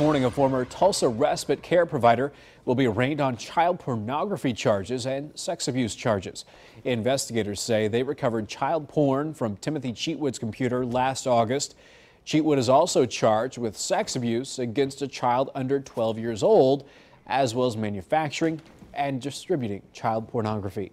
morning, a former Tulsa respite care provider will be arraigned on child pornography charges and sex abuse charges. Investigators say they recovered child porn from Timothy Cheatwood's computer last August. Cheatwood is also charged with sex abuse against a child under 12 years old, as well as manufacturing and distributing child pornography.